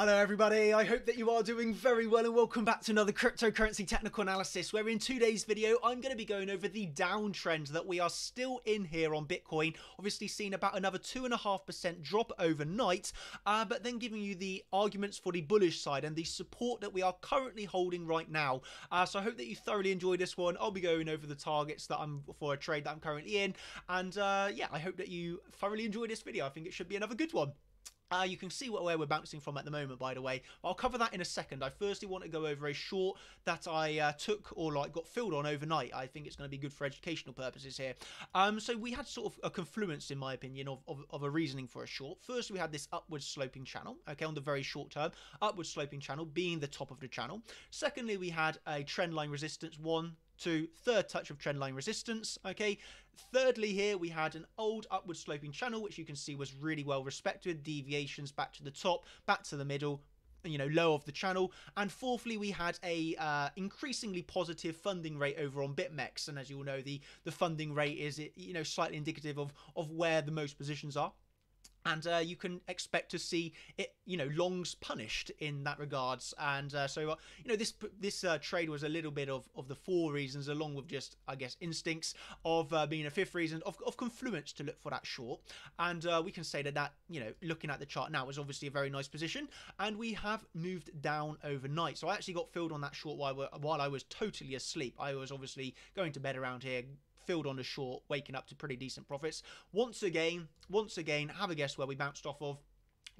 Hello, everybody. I hope that you are doing very well, and welcome back to another cryptocurrency technical analysis. Where in today's video, I'm going to be going over the downtrend that we are still in here on Bitcoin. Obviously, seeing about another two and a half percent drop overnight, uh, but then giving you the arguments for the bullish side and the support that we are currently holding right now. Uh, so I hope that you thoroughly enjoy this one. I'll be going over the targets that I'm for a trade that I'm currently in, and uh, yeah, I hope that you thoroughly enjoy this video. I think it should be another good one. Uh, you can see what, where we're bouncing from at the moment, by the way. I'll cover that in a second. I firstly want to go over a short that I uh, took or like got filled on overnight. I think it's going to be good for educational purposes here. Um, so we had sort of a confluence, in my opinion, of, of, of a reasoning for a short. First, we had this upward sloping channel, okay, on the very short term. Upward sloping channel being the top of the channel. Secondly, we had a trend line resistance, one, to third touch of trendline resistance. Okay. Thirdly, here we had an old upward sloping channel, which you can see was really well respected. Deviations back to the top, back to the middle, you know low of the channel and fourthly we had a uh, increasingly positive funding rate over on bitmex and as you all know the the funding rate is you know slightly indicative of of where the most positions are and uh, you can expect to see it, you know, longs punished in that regards. And uh, so, uh, you know, this this uh, trade was a little bit of, of the four reasons, along with just, I guess, instincts of uh, being a fifth reason of, of confluence to look for that short. And uh, we can say that that, you know, looking at the chart now is obviously a very nice position. And we have moved down overnight. So I actually got filled on that short while, while I was totally asleep. I was obviously going to bed around here, filled on a short, waking up to pretty decent profits. Once again, once again, have a guess where we bounced off of.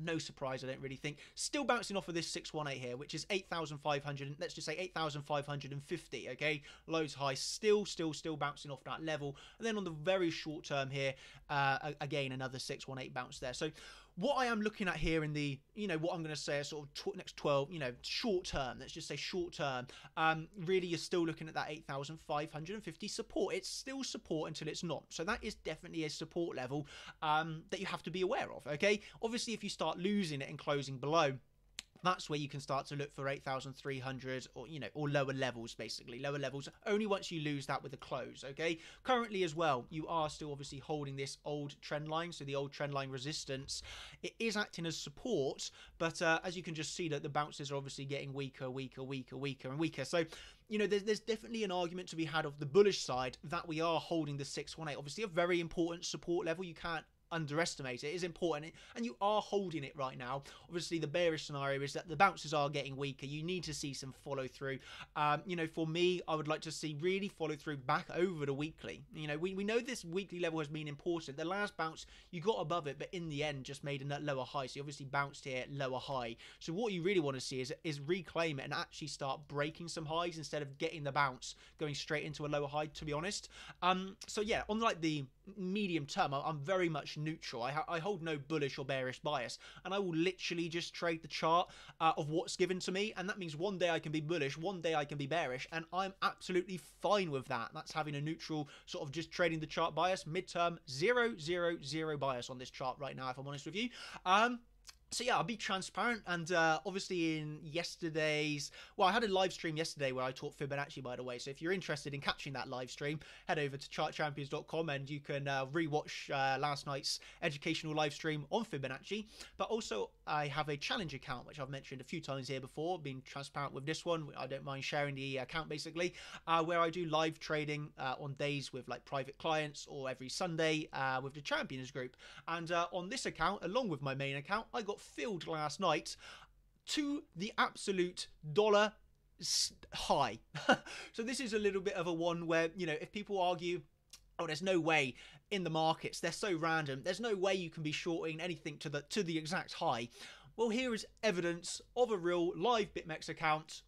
No surprise, I don't really think. Still bouncing off of this 618 here, which is 8,500, let's just say 8,550, okay? Lows high, still, still, still bouncing off that level. And then on the very short term here, uh, again, another 618 bounce there. So what I am looking at here in the, you know, what I'm going to say sort of tw- next 12, you know, short term, let's just say short term, um, really you're still looking at that 8,550 support. It's still support until it's not. So that is definitely a support level um, that you have to be aware of, okay? Obviously, if you start losing it and closing below, that's where you can start to look for 8,300 or, you know, or lower levels, basically. Lower levels only once you lose that with a close, okay? Currently as well, you are still obviously holding this old trend line, so the old trend line resistance. It is acting as support, but uh, as you can just see that the bounces are obviously getting weaker, weaker, weaker, weaker, and weaker. So, you know, there's, there's definitely an argument to be had of the bullish side that we are holding the 618. Obviously a very important support level. You can't underestimate it. It is important, and you are holding it right now. Obviously, the bearish scenario is that the bounces are getting weaker. You need to see some follow through. Um, you know, for me, I would like to see really follow through back over the weekly. You know, we, we know this weekly level has been important. The last bounce, you got above it, but in the end, just made a lower high. So you obviously bounced here, lower high. So what you really want to see is, is reclaim it and actually start breaking some highs instead of getting the bounce going straight into a lower high, to be honest. Um, so yeah, on like the medium term, I'm very much neutral. I, I, hold no bullish or bearish bias, and I will literally just trade the chart uh, of what's given to me, and that means one day I can be bullish, one day I can be bearish, and I'm absolutely fine with that. That's having a neutral sort of just trading the chart bias, midterm zero zero zero bias on this chart right now. If I'm honest with you, um, so yeah, I'll be transparent, and uh, obviously in yesterday's, well, I had a live stream yesterday where I taught Fibonacci, by the way. So if you're interested in catching that live stream, head over to chartchampions.com and you can uh, rewatch uh, last night's educational live stream on Fibonacci. But also, I have a challenge account which I've mentioned a few times here before. Being transparent with this one, I don't mind sharing the account basically, uh, where I do live trading uh, on days with like private clients or every Sunday uh, with the Champions group. And on this account, along with my main account, I got filled last night to the absolute dollar high. so this is a little bit of a one where, you know, if people argue, oh, there's no way in the markets, they're so random, there's no way you can be shorting anything to the to the exact high. Well, here is evidence of a real live BitMEX account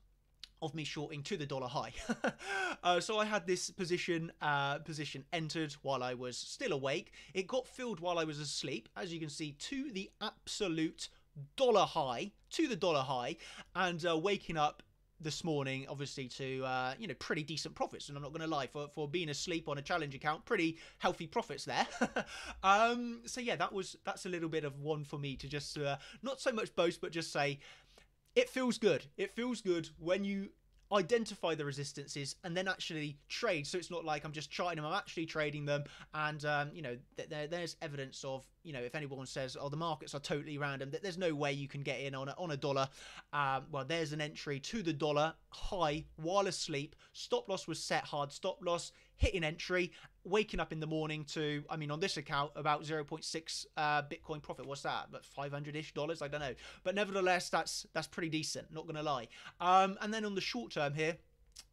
of me shorting to the dollar high. uh, so I had this position uh, position entered while I was still awake. It got filled while I was asleep, as you can see, to the absolute dollar high, to the dollar high, and uh, waking up this morning, obviously, to uh, you know pretty decent profits, and I'm not going to lie for for being asleep on a challenge account, pretty healthy profits there. um, so yeah, that was that's a little bit of one for me to just uh, not so much boast, but just say it feels good. It feels good when you identify the resistances, and then actually trade. So it's not like I'm just charting them; I'm actually trading them. And um, you know, th- there, there's evidence of you know, if anyone says, "Oh, the markets are totally random," that there's no way you can get in on a, on a dollar. Um, well, there's an entry to the dollar high while asleep. Stop loss was set hard. Stop loss hitting entry, waking up in the morning to, I mean, on this account, about 0.6 uh, Bitcoin profit. What's that? About 500 ish dollars? I don't know. But nevertheless, that's that's pretty decent. Not gonna lie. Um, and then on the short term here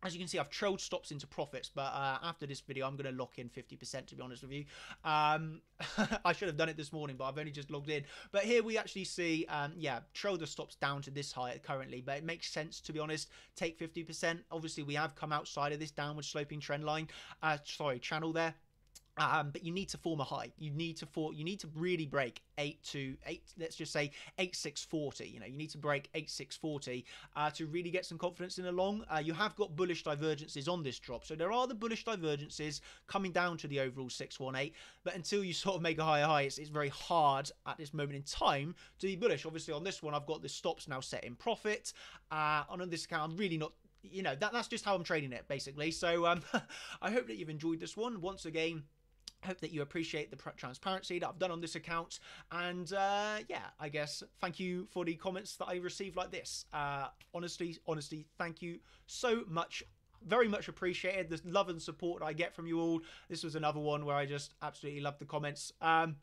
as you can see, I've trailed stops into profits, but uh, after this video, I'm going to lock in 50% to be honest with you. Um, I should have done it this morning, but I've only just logged in. But here we actually see, um, yeah, the stops down to this high currently, but it makes sense to be honest. Take 50%. Obviously, we have come outside of this downward sloping trend line, uh, sorry, channel there. Um, but you need to form a high. You need to for you need to really break eight to eight. Let's just say eight six forty. You know, you need to break eight six forty uh, to really get some confidence in the long. Uh, you have got bullish divergences on this drop, so there are the bullish divergences coming down to the overall six one eight. But until you sort of make a higher high, it's, it's very hard at this moment in time to be bullish. Obviously, on this one, I've got the stops now set in profit. Uh, on this account, I'm really not you know that that's just how I'm trading it basically. So um, I hope that you've enjoyed this one. Once again, hope that you appreciate the transparency that I've done on this account. And uh, yeah, I guess thank you for the comments that I received like this. Uh, honestly, honestly, thank you so much. Very much appreciated the love and support I get from you all. This was another one where I just absolutely loved the comments. Um,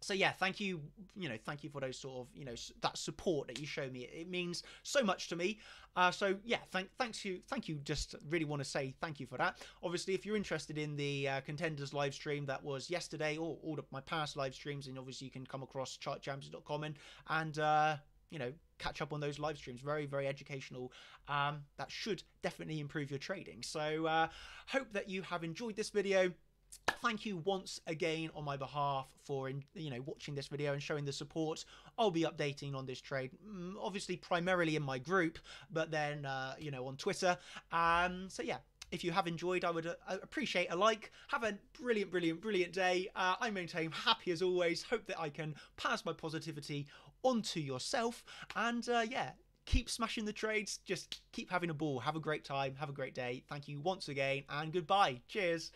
so yeah thank you you know thank you for those sort of you know that support that you show me. It means so much to me. Uh, so yeah thank thanks you thank you. Just really want to say thank you for that. Obviously if you're interested in the uh, contenders live stream that was yesterday or all of my past live streams and obviously you can come across chartjams.com and and uh, you know catch up on those live streams. Very very educational. Um, that should definitely improve your trading. So uh, hope that you have enjoyed this video thank you once again on my behalf for you know watching this video and showing the support i'll be updating on this trade mm, obviously primarily in my group but then uh, you know on twitter um so yeah if you have enjoyed, I would uh, appreciate a like. Have a brilliant, brilliant, brilliant day. Uh, I maintain happy as always. Hope that I can pass my positivity onto yourself. And uh, yeah, keep smashing the trades. Just keep having a ball. Have a great time. Have a great day. Thank you once again, and goodbye. Cheers.